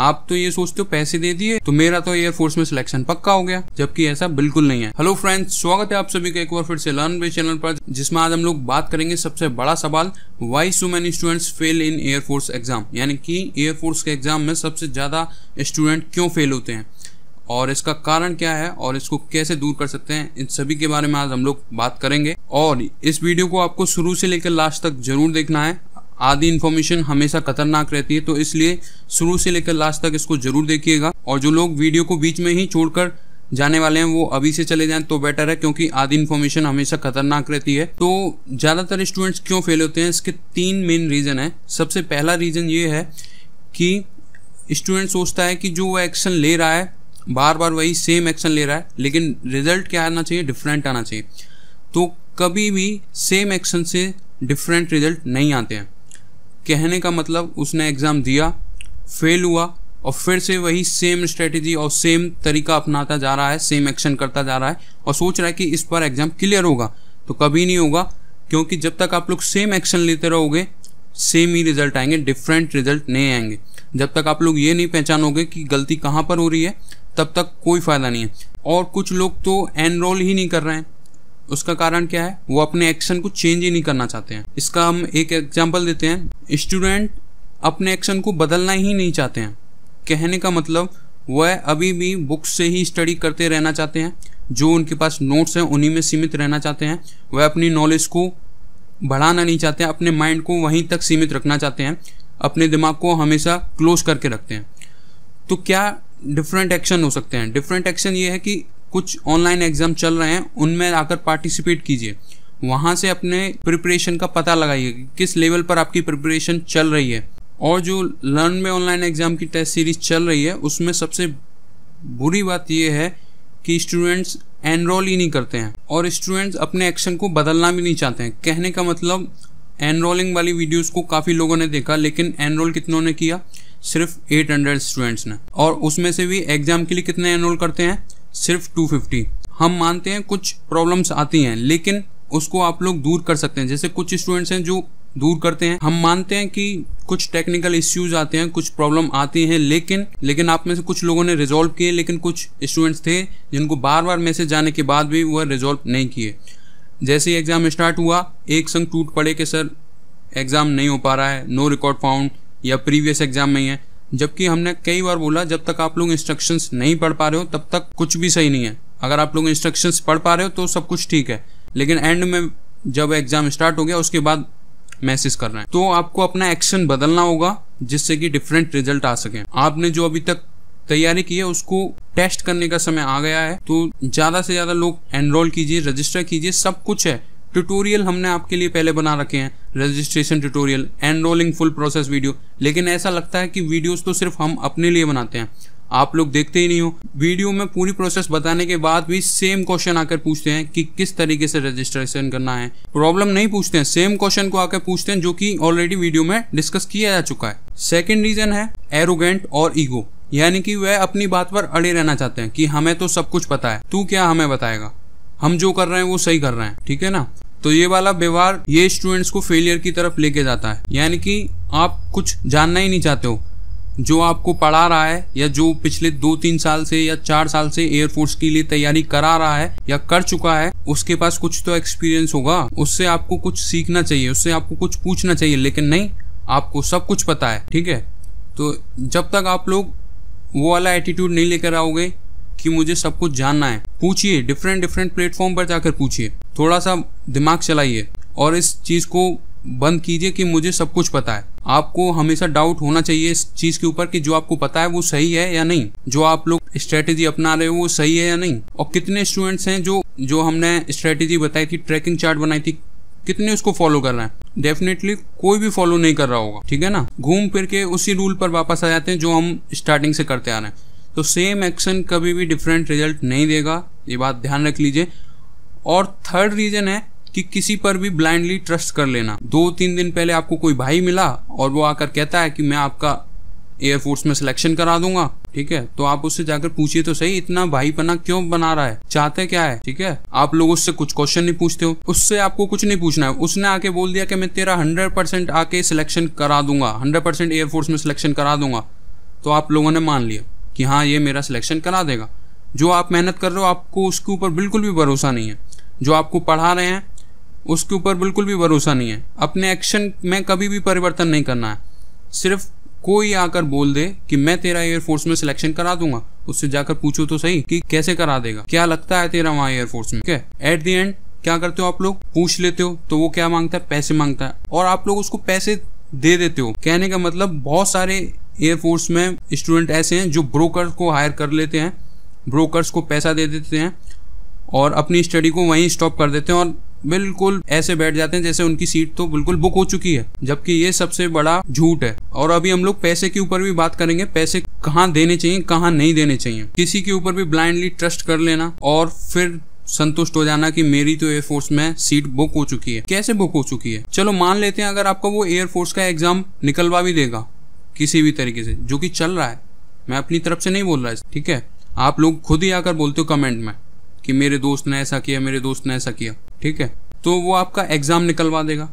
आप तो ये सोचते हो पैसे दे दिए तो मेरा तो एयरफोर्स में सिलेक्शन पक्का हो गया, जबकि ऐसा बिल्कुल नहीं है। हेलो फ्रेंड्स स्वागत है आप सभी का एक बार फिर से लर्न बे चैनल पर, जिसमें आज हम लोग बात करेंगे सबसे बड़ा सवाल why so many students fail in air force exam यानी कि एयरफोर्स के एग्ज़ाम में सबसे ज़्यादा स्टूडेंट क्यों फेल होते हैं? और इसका कारण क्या है, और इसको कैसे दूर कर सकते हैं, इन सभी के बारे में आज हम लोग बात करेंगे। और इस वीडियो को आपको शुरू से लेकर लास्ट तक ज़रूर देखना है। आदि इन्फॉर्मेशन हमेशा खतरनाक रहती है तो इसलिए शुरू से लेकर लास्ट तक इसको ज़रूर देखिएगा। और जो लोग वीडियो को बीच में ही छोड़कर जाने वाले हैं, वो अभी से चले जाएँ तो बेटर है, क्योंकि आदि इन्फॉर्मेशन हमेशा खतरनाक रहती है। तो ज़्यादातर स्टूडेंट्स क्यों फेल होते हैं, इसके तीन मेन रीज़न है। सबसे पहला रीज़न ये है कि स्टूडेंट सोचता है कि जो वो एक्शन ले रहा है बार बार वही सेम एक्शन ले रहा है, लेकिन रिज़ल्ट क्या आना चाहिए? डिफरेंट आना चाहिए। तो कभी भी सेम एक्शन से डिफरेंट रिज़ल्ट नहीं आते हैं। कहने का मतलब उसने एग्ज़ाम दिया फेल हुआ, और फिर से वही सेम स्ट्रेटेजी और सेम तरीका अपनाता जा रहा है सेम एक्शन करता जा रहा है और सोच रहा है कि इस बार एग्ज़ाम क्लियर होगा। तो कभी नहीं होगा, क्योंकि जब तक आप लोग सेम एक्शन लेते रहोगे सेम ही रिज़ल्ट आएँगे डिफरेंट रिज़ल्ट नहीं आएँगे। जब तक आप लोग ये नहीं पहचानोगे कि गलती कहाँ पर हो रही है, तब तक कोई फ़ायदा नहीं है। और कुछ लोग तो एनरोल ही नहीं कर रहे हैं। उसका कारण क्या है? वो अपने एक्शन को चेंज ही नहीं करना चाहते हैं। इसका हम एक एग्ज़ाम्पल देते हैं। स्टूडेंट अपने एक्शन को बदलना ही नहीं चाहते हैं। कहने का मतलब वह अभी भी बुक्स से ही स्टडी करते रहना चाहते हैं। जो उनके पास नोट्स हैं, उन्हीं में सीमित रहना चाहते हैं। वह अपनी नॉलेज को बढ़ाना नहीं चाहते हैं। अपने माइंड को वहीं तक सीमित रखना चाहते हैं। अपने दिमाग को हमेशा क्लोज करके रखते हैं। तो क्या डिफरेंट एक्शन हो सकते हैं? डिफरेंट एक्शन ये है कि कुछ ऑनलाइन एग्ज़ाम चल रहे हैं, उनमें आकर पार्टिसिपेट कीजिए। वहाँ से अपने प्रिपरेशन का पता लगाइए कि किस लेवल पर आपकी प्रिपरेशन चल रही है। और जो लर्न में ऑनलाइन एग्ज़ाम की टेस्ट सीरीज़ चल रही है, उसमें सबसे बुरी बात यह है कि स्टूडेंट्स एनरोल ही नहीं करते हैं। और स्टूडेंट्स अपने एक्शन को बदलना भी नहीं चाहते हैं। कहने का मतलब एनरोलिंग वाली वीडियोस को काफ़ी लोगों ने देखा, लेकिन एनरोल कितनों ने किया? सिर्फ़ 800 स्टूडेंट्स ने। और उसमें से भी एग्ज़ाम के लिए कितने एनरोल करते हैं? सिर्फ़ 250 हम मानते हैं कुछ प्रॉब्लम्स आती हैं, लेकिन उसको आप लोग दूर कर सकते हैं। जैसे कुछ स्टूडेंट्स हैं जो दूर करते हैं। हम मानते हैं कि कुछ टेक्निकल इश्यूज़ आते हैं, कुछ प्रॉब्लम आती हैं, लेकिन लेकिन आप में से कुछ लोगों ने रिजॉल्व किए, लेकिन कुछ स्टूडेंट्स थे जिनको बार बार मैसेज जाने के बाद भी वह रिजॉल्व नहीं किए। जैसे ही एग्ज़ाम स्टार्ट हुआ, एक संग टूट पड़े कि, सर एग्ज़ाम नहीं हो पा रहा है नो रिकॉर्ड फाउंड या प्रीवियस एग्ज़ाम में ही है। जबकि हमने कई बार बोला, जब तक आप लोग इंस्ट्रक्शंस नहीं पढ़ पा रहे हो, तब तक कुछ भी सही नहीं है। अगर आप लोग इंस्ट्रक्शंस पढ़ पा रहे हो तो सब कुछ ठीक है। लेकिन एंड में जब एग्ज़ाम स्टार्ट हो गया, उसके बाद मैसेज कर रहे हैं। तो आपको अपना एक्शन बदलना होगा, जिससे कि डिफरेंट रिज़ल्ट आ सके। आपने जो अभी तक तैयारी की है, उसको टेस्ट करने का समय आ गया है। तो ज़्यादा से ज़्यादा लोग एनरोल कीजिए रजिस्टर कीजिए, सब कुछ है। ट्यूटोरियल हमने आपके लिए पहले बना रखे हैं registration tutorial enrolling full process video लेकिन ऐसा लगता है कि वीडियोस तो सिर्फ़ हम अपने लिए बनाते हैं। आप लोग देखते ही नहीं हो। वीडियो में पूरी प्रोसेस बताने के बाद भी सेम क्वेश्चन आकर पूछते हैं कि किस तरीके से रजिस्ट्रेशन करना है। प्रॉब्लम नहीं पूछते हैं सेम क्वेश्चन को आकर पूछते हैं जो कि ऑलरेडी वीडियो में डिस्कस किया जा चुका है। सेकेंड रीजन है एरोगेंट और ईगो यानी कि वह अपनी बात पर अड़े रहना चाहते हैं कि हमें तो सब कुछ पता है। तू क्या हमें बताएगा? हम जो कर रहे हैं वो सही कर रहे हैं, ठीक है ना? तो ये वाला व्यवहार ये स्टूडेंट्स को फेलियर की तरफ़ लेके जाता है। यानी कि आप कुछ जानना ही नहीं चाहते हो। जो आपको पढ़ा रहा है या जो पिछले दो तीन साल से या चार साल से एयरफोर्स के लिए तैयारी करा रहा है या कर चुका है, उसके पास कुछ तो एक्सपीरियंस होगा। उससे आपको कुछ सीखना चाहिए, उससे आपको कुछ पूछना चाहिए, लेकिन नहीं, आपको सब कुछ पता है, ठीक है? तो जब तक आप लोग वो वाला एटीट्यूड नहीं लेकर आओगे कि मुझे सब कुछ जानना है। पूछिए डिफरेंट डिफरेंट प्लेटफॉर्म पर जाकर पूछिए। थोड़ा सा दिमाग चलाइए और इस चीज़ को बंद कीजिए कि मुझे सब कुछ पता है। आपको हमेशा डाउट होना चाहिए इस चीज़ के ऊपर कि जो आपको पता है वो सही है या नहीं। जो आप लोग स्ट्रेटेजी अपना रहे हो वो सही है या नहीं। और कितने स्टूडेंट्स हैं जो जो हमने स्ट्रेटेजी बताई थी ट्रैकिंग चार्ट बनाई थी, कितने उसको फॉलो कर रहे हैं। डेफिनेटली कोई भी फॉलो नहीं कर रहा होगा, ठीक है ना? घूम फिर के उसी रूल पर वापस आ जाते हैं जो हम स्टार्टिंग से करते आ रहे हैं। तो सेम एक्शन कभी भी डिफरेंट रिज़ल्ट नहीं देगा, ये बात ध्यान रख लीजिए। और थर्ड रीजन है कि किसी पर भी ब्लाइंडली ट्रस्ट कर लेना। दो तीन दिन पहले आपको कोई भाई मिला और वो आकर कहता है कि मैं आपका एयरफोर्स में सिलेक्शन करा दूँगा, ठीक है? तो आप उससे जाकर पूछिए तो सही, इतना भाई पना क्यों बना रहा है? चाहते क्या है, ठीक है? आप लोग उससे कुछ क्वेश्चन नहीं पूछते हो। उससे आपको कुछ नहीं पूछना है। उसने आके बोल दिया कि मैं तेरा हंड्रेड परसेंट आके सिलेक्शन करा दूँगा हंड्रेड परसेंट एयरफोर्स में सिलेक्शन करा दूँगा। तो आप लोगों ने मान लिया। कि हाँ ये मेरा सिलेक्शन करा देगा। जो आप मेहनत कर रहे हो, आपको उसके ऊपर बिल्कुल भी भरोसा नहीं है। जो आपको पढ़ा रहे हैं, उसके ऊपर बिल्कुल भी भरोसा नहीं है। अपने एक्शन में कभी भी परिवर्तन नहीं करना है। सिर्फ़ कोई आकर बोल दे कि मैं तेरा एयरफोर्स में सिलेक्शन करा दूँगा। उससे जाकर पूछो तो सही कि कैसे करा देगा। क्या लगता है तेरा वहाँ एयरफोर्स में? क्या एट दी एंड क्या करते हो आप लोग? पूछ लेते हो तो वो क्या माँगता है? पैसे माँगता है। और आप लोग उसको पैसे दे देते हो। कहने का मतलब बहुत सारे एयरफोर्स में स्टूडेंट ऐसे हैं जो ब्रोकर को हायर कर लेते हैं ब्रोकर्स को पैसा दे देते हैं और अपनी स्टडी को वहीं स्टॉप कर देते हैं और बिल्कुल ऐसे बैठ जाते हैं जैसे उनकी सीट तो बिल्कुल बुक हो चुकी है। जबकि ये सबसे बड़ा झूठ है। और अभी हम लोग पैसे के ऊपर भी बात करेंगे, पैसे कहाँ देने चाहिए, कहाँ नहीं देने चाहिए। किसी के ऊपर भी ब्लाइंडली ट्रस्ट कर लेना और फिर संतुष्ट हो जाना कि मेरी तो एयरफोर्स में सीट बुक हो चुकी है। कैसे बुक हो चुकी है? चलो मान लेते हैं अगर आपका वो एयरफोर्स का एग्ज़ाम निकलवा भी देगा। किसी भी तरीके से, जो कि चल रहा है। मैं अपनी तरफ़ से नहीं बोल रहा ठीक है? आप लोग खुद ही आकर बोलते हो कमेंट में कि मेरे दोस्त ने ऐसा किया, मेरे दोस्त ने ऐसा किया, ठीक है? तो वो आपका एग्ज़ाम निकलवा देगा।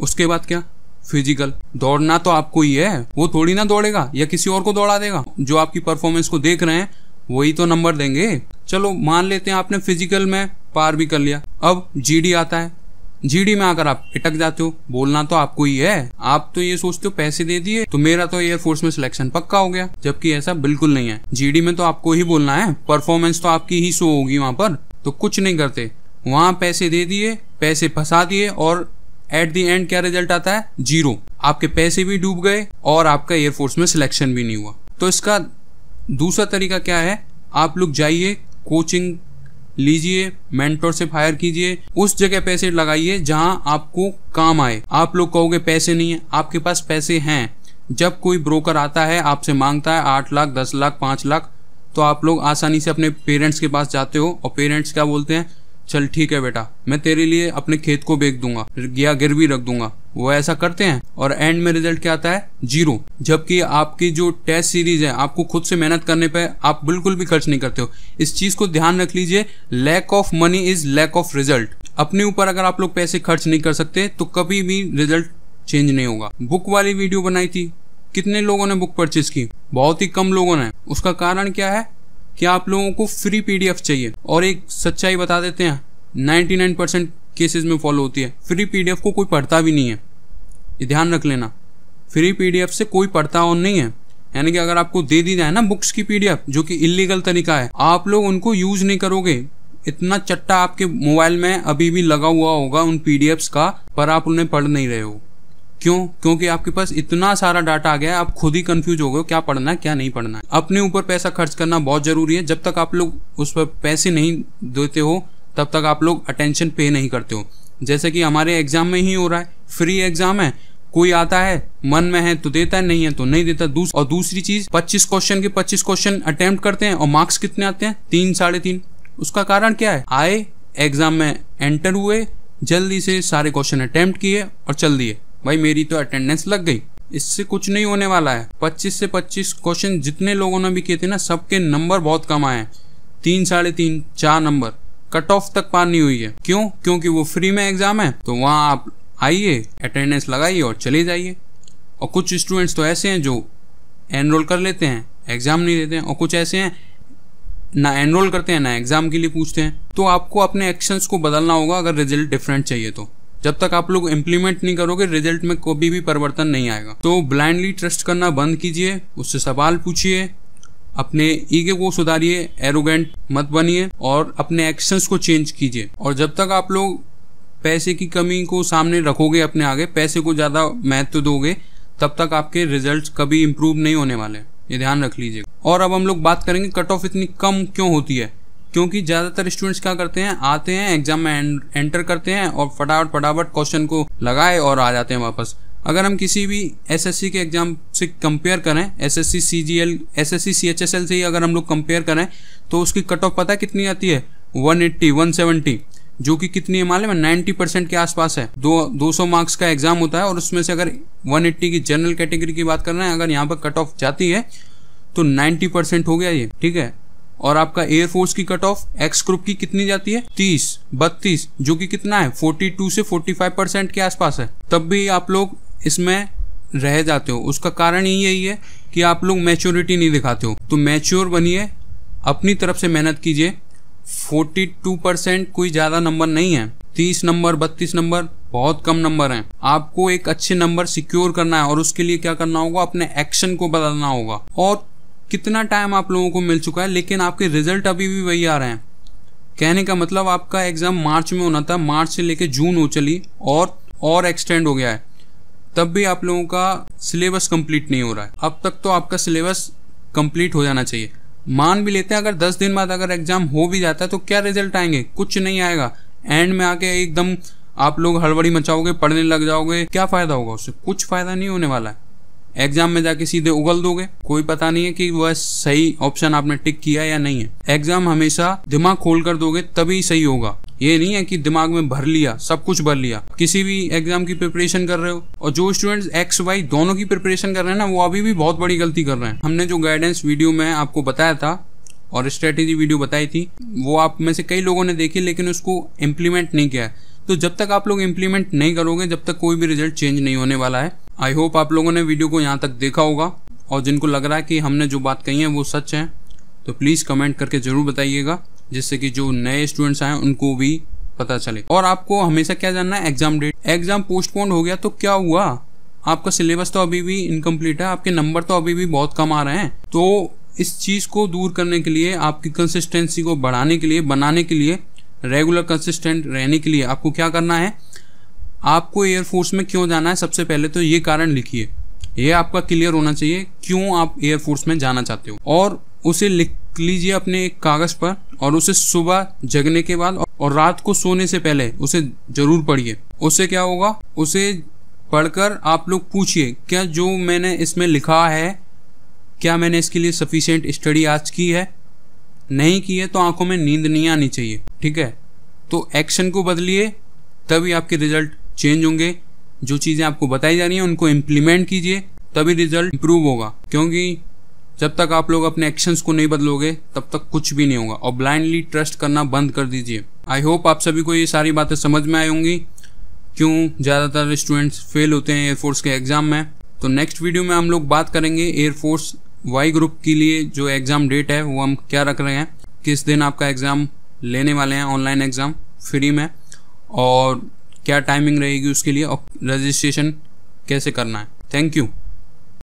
उसके बाद क्या? फ़िज़िकल। दौड़ना तो आपको ही है। वो थोड़ी ना दौड़ेगा, या किसी और को दौड़ा देगा। जो आपकी परफॉर्मेंस को देख रहे हैं, वही तो नंबर देंगे। चलो, मान लेते हैं आपने फ़िज़िकल में पार भी कर लिया। अब जीडी आता है। जीडी में आकर आप अटक जाते हो, बोलना तो आपको ही है। आप तो ये सोचते हो, पैसे दे दिए तो मेरा तो एयरफोर्स में सिलेक्शन पक्का हो गया। जबकि ऐसा बिल्कुल नहीं है। जीडी में तो आपको ही बोलना है परफॉर्मेंस तो आपकी ही शो होगी वहाँ पर। तो कुछ नहीं करते। वहाँ पैसे दे दिए, पैसे फंसा दिए और एट दी एंड क्या रिज़ल्ट आता है? ज़ीरो आपके पैसे भी डूब गए और आपका एयरफोर्स में सिलेक्शन भी नहीं हुआ। तो इसका दूसरा तरीका क्या है? आप लोग जाइए कोचिंग लीजिए मेंटरशिप हायर कीजिए, उस जगह पैसे लगाइए जहाँ आपको काम आए। आप लोग कहोगे, पैसे नहीं है। आपके पास पैसे हैं। जब कोई ब्रोकर आता है, आपसे माँगता है, आठ लाख, दस लाख, पाँच लाख तो आप लोग आसानी से अपने पेरेंट्स के पास जाते हो और पेरेंट्स क्या बोलते हैं? चल, ठीक है बेटा, मैं तेरे लिए अपने खेत को बेच दूँगा, या गिरवी रख दूँगा। वो ऐसा करते हैं? और एंड में रिज़ल्ट क्या आता है? ज़ीरो जबकि आपकी जो टेस्ट सीरीज़ है, आपको खुद से मेहनत करने पे आप बिल्कुल भी खर्च नहीं करते हो। इस चीज़ को ध्यान रख लीजिए lack of money is lack of result अपने ऊपर अगर आप लोग पैसे खर्च नहीं कर सकते तो कभी भी रिज़ल्ट चेंज नहीं होगा। बुक वाली वीडियो बनाई थी। कितने लोगों ने बुक परचेज की? बहुत ही कम लोगों ने। उसका कारण क्या है? कि आप लोगों को फ्री पीडीएफ चाहिए। और एक सच्चाई बता देते हैं 99 परसेंट केसेज में फॉलो होती है। फ्री पीडीएफ को कोई पढ़ता भी नहीं है। ये ध्यान रख लेना। फ्री पीडीएफ से कोई पढ़ता और नहीं है। यानी कि अगर आपको दे दी जाए ना बुक्स की पीडीएफ जो कि इलीगल तरीका है, आप लोग उनको यूज़ नहीं करोगे। इतना चट्टा आपके मोबाइल में अभी भी लगा हुआ होगा उन पीडीएफ्स का, पर आप उन्हें पढ़ नहीं रहे हो। क्यों? क्योंकि आपके पास इतना सारा डाटा आ गया है, आप खुद ही कंफ्यूज हो गए क्या पढ़ना है, क्या नहीं पढ़ना है। अपने ऊपर पैसा खर्च करना बहुत ज़रूरी है। जब तक आप लोग उस पर पैसे नहीं देते हो, तब तक आप लोग अटेंशन पे नहीं करते हो। जैसे कि हमारे एग्ज़ाम में ही हो रहा है फ्री एग्ज़ाम है, कोई आता है, मन में है तो देता है, नहीं है तो नहीं देता। दूस, और दूसरी चीज़ 25 क्वेश्चन के 25 क्वेश्चन अटेम्प्ट करते हैं और मार्क्स कितने आते हैं? तीन, साढ़े तीन। उसका कारण क्या है? आए एग्ज़ाम में एंटर हुए, जल्दी से सारे क्वेश्चन अटेम्प्ट किए और चल दिए। भाई, मेरी तो अटेंडेंस लग गई। इससे कुछ नहीं होने वाला है। 25 से 25 क्वेश्चन जितने लोगों ने भी किए थे ना, सबके नंबर बहुत कम आए हैं। तीन, साढ़े तीन, चार नंबर कट ऑफ़ तक पार नहीं हुई है। क्यों? क्योंकि वो फ्री में एग्ज़ाम है तो वहाँ आप आइए अटेंडेंस लगाइए और चले जाइए। और कुछ स्टूडेंट्स तो ऐसे हैं जो एनरोल कर लेते हैं एग्ज़ाम नहीं देते हैं, और कुछ ऐसे हैं, ना एनरोल करते हैं, ना एग्ज़ाम के लिए पूछते हैं। तो आपको अपने एक्शंस को बदलना होगा, अगर रिज़ल्ट डिफरेंट चाहिए तो। जब तक आप लोग इम्प्लीमेंट नहीं करोगे रिज़ल्ट में कोई भी परिवर्तन नहीं आएगा। तो ब्लाइंडली ट्रस्ट करना बंद कीजिए, उससे सवाल पूछिए अपने ईगे को सुधारिए एरोगेंट मत बनिए और अपने एक्शंस को चेंज कीजिए। और जब तक आप लोग पैसे की कमी को सामने रखोगे अपने आगे, पैसे को ज़्यादा महत्व दोगे, तब तक आपके रिजल्ट्स कभी इम्प्रूव नहीं होने वाले। ये ध्यान रख लीजिए। और अब हम लोग बात करेंगे कट ऑफ़ इतनी कम क्यों होती है? क्योंकि ज़्यादातर स्टूडेंट्स क्या करते हैं? आते हैं एग्ज़ाम में एंटर करते हैं और फटाफट फटाफट क्वेश्चन को लगाए और आ जाते हैं वापस। अगर हम किसी भी एसएससी के एग्ज़ाम से कंपेयर करें एसएससी सीजीएल एसएससी सीएचएसएल से ही अगर हम लोग कंपेयर करें तो उसकी कट ऑफ़ पता है कितनी आती है? 180 170 जो कि कितनी है मालूम है? नाइन्टी परसेंट के आसपास है। दो दो सौ मार्क्स का एग्ज़ाम होता है और उसमें से अगर 180 की जनरल कैटेगरी की बात कर रहे हैं, अगर यहाँ पर कट ऑफ़ जाती है तो 90 परसेंट हो गया ये, ठीक है? और आपका एयरफोर्स की कट ऑफ़ एक्स ग्रुप की कितनी जाती है? तीस, बत्तीस, जो कि कितना है? फोर्टी टू से फोर्टी फाइव परसेंट के आसपास है। तब भी आप लोग इसमें रह जाते हो। उसका कारण ही यही है कि आप लोग मैच्योरिटी नहीं दिखाते हो। तो मैच्योर बनिए, अपनी तरफ़ से मेहनत कीजिए। 42 परसेंट कोई ज़्यादा नंबर नहीं है। 30 नंबर 32 नंबर बहुत कम नंबर हैं। आपको एक अच्छे नंबर सिक्योर करना है और उसके लिए क्या करना होगा? अपने एक्शन को बदलना होगा। और कितना टाइम आप लोगों को मिल चुका है, लेकिन आपके रिज़ल्ट अभी भी वही आ रहे हैं। कहने का मतलब आपका एग्ज़ाम मार्च में होना था। मार्च से लेके जून हो चली और और एक्सटेंड हो गया है। तब भी आप लोगों का सिलेबस कंप्लीट नहीं हो रहा है। अब तक तो आपका सिलेबस कंप्लीट हो जाना चाहिए। मान भी लेते हैं, अगर दस दिन बाद अगर एग्ज़ाम हो भी जाता है तो क्या रिज़ल्ट आएँगे? कुछ नहीं आएगा। एंड में आके एकदम आप लोग हड़बड़ी मचाओगे, पढ़ने लग जाओगे। क्या फ़ायदा होगा उससे? कुछ फ़ायदा नहीं होने वाला है। एग्ज़ाम में जाके सीधे उगल दोगे। कोई पता नहीं है कि वह सही ऑप्शन आपने टिक किया या नहीं है। एग्ज़ाम हमेशा दिमाग खोल कर दोगे, तभी सही होगा। ये नहीं है कि दिमाग में भर लिया, सब कुछ भर लिया। किसी भी एग्ज़ाम की प्रिपरेशन कर रहे हो और जो स्टूडेंट्स एक्स वाई दोनों की प्रिपरेशन कर रहे हैं ना, वो अभी भी बहुत बड़ी गलती कर रहे हैं। हमने जो गाइडेंस वीडियो में आपको बताया था और स्ट्रेटेजी वीडियो बताई थी, वो आप में से कई लोगों ने देखी, लेकिन उसको इम्प्लीमेंट नहीं किया तो जब तक आप लोग इम्प्लीमेंट नहीं करोगे, जब तक कोई भी रिज़ल्ट चेंज नहीं होने वाला है आई होप आप लोगों ने वीडियो को यहाँ तक देखा होगा और जिनको लग रहा है कि हमने जो बात कही है, वो सच है तो प्लीज़ कमेंट करके ज़रूर बताइएगा। जिससे कि जो नए स्टूडेंट्स आए, उनको भी पता चले। और आपको हमेशा क्या जानना है? एग्ज़ाम डेट एग्ज़ाम पोस्टपोन हो गया तो क्या हुआ? आपका सिलेबस तो अभी भी इनकम्प्लीट है, आपके नंबर तो अभी भी बहुत कम आ रहे हैं। तो इस चीज़ को दूर करने के लिए, आपकी कंसिस्टेंसी को बढ़ाने के लिए, बनाने के लिए रेगुलर कंसिस्टेंट रहने के लिए आपको क्या करना है? आपको एयरफोर्स में क्यों जाना है? सबसे पहले तो ये कारण लिखिए। ये आपका क्लियर होना चाहिए, क्यों आप एयरफोर्स में जाना चाहते हो? और उसे लिख लीजिए अपने एक कागज़ पर और उसे सुबह जगने के बाद और रात को सोने से पहले उसे ज़रूर पढ़िए। उससे क्या होगा? उसे पढ़कर आप लोग पूछिए, क्या जो मैंने इसमें लिखा है, क्या मैंने इसके लिए सफिशियंट स्टडी आज की है? नहीं की है तो आँखों में नींद नहीं आनी चाहिए, ठीक है? तो एक्शन को बदलिए, तभी आपके रिज़ल्ट चेंज होंगे। जो चीज़ें आपको बताई जा रही हैं उनको इम्प्लीमेंट कीजिए, तभी रिज़ल्ट इंप्रूव होगा। क्योंकि जब तक आप लोग अपने एक्शंस को नहीं बदलोगे, तब तक कुछ भी नहीं होगा। और ब्लाइंडली ट्रस्ट करना बंद कर दीजिए। आई होप आप सभी को ये सारी बातें समझ में आई होंगी। क्यों? ज़्यादातर स्टूडेंट्स फेल होते हैं एयरफोर्स के एग्ज़ाम में। तो नेक्स्ट वीडियो में हम लोग बात करेंगे एयरफोर्स वाई ग्रुप के लिए जो एग्ज़ाम डेट है, वो हम क्या रख रहे हैं। किस दिन आपका एग्ज़ाम लेने वाले हैं ऑनलाइन एग्ज़ाम फ्री में। और क्या टाइमिंग रहेगी उसके लिए, और रजिस्ट्रेशन कैसे करना है। Thank you